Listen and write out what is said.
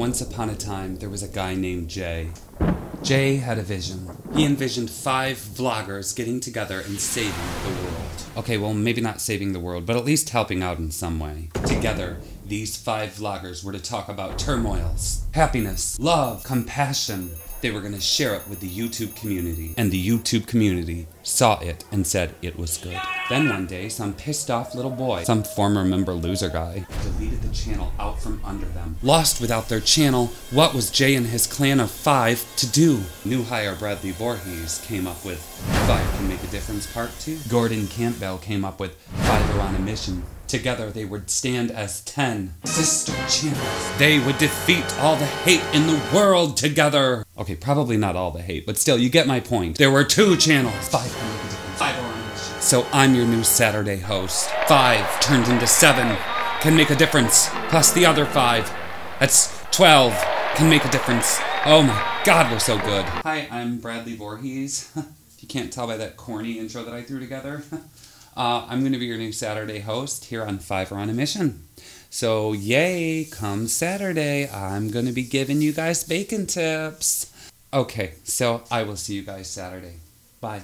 Once upon a time, there was a guy named Jay. Jay had a vision. He envisioned five vloggers getting together and saving the world. Okay, well, maybe not saving the world, but at least helping out in some way. Together, these five vloggers were to talk about turmoils, happiness, love, compassion. They were going to share it with the YouTube community. And the YouTube community saw it and said it was good. Then one day, some pissed off little boy, some former member loser guy, deleted the channel out from under them. Lost without their channel, what was Jay and his clan of five to do? New hire Bradley Voorhees came up with Five Can Make a Difference Part 2. Gordon Campbell came up with On a Mission. Together they would stand as ten sister channels. They would defeat all the hate in the world together. Okay, probably not all the hate, but still, you get my point. There were two channels. Five can make a difference. Five are on a mission. So I'm your new Saturday host. Five turned into seven can make a difference. Plus the other five. That's twelve can make a difference. Oh my god, we're so good. Hi, I'm Bradley Voorhees. if you can't tell by that corny intro that I threw together. Uh, I'm going to be your new Saturday host here on Five Are on a Mission. So, yay, come Saturday, I'm going to be giving you guys bacon tips. Okay, so I will see you guys Saturday. Bye.